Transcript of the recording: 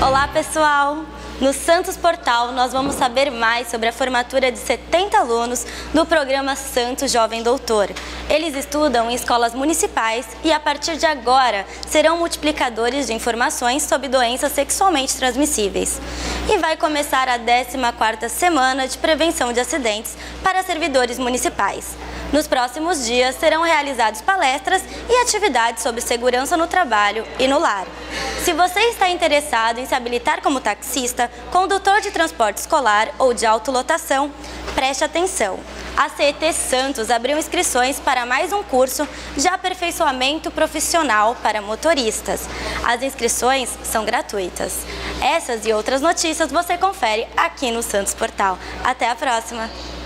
Olá, pessoal! No Santos Portal, nós vamos saber mais sobre a formatura de 70 alunos do programa Santos Jovem Doutor. Eles estudam em escolas municipais e, a partir de agora, serão multiplicadores de informações sobre doenças sexualmente transmissíveis. E vai começar a 14ª Semana de Prevenção de Acidentes para servidores municipais. Nos próximos dias serão realizadas palestras e atividades sobre segurança no trabalho e no lar. Se você está interessado em se habilitar como taxista, condutor de transporte escolar ou de autolotação, preste atenção. A CET Santos abriu inscrições para mais um curso de aperfeiçoamento profissional para motoristas. As inscrições são gratuitas. Essas e outras notícias você confere aqui no Santos Portal. Até a próxima!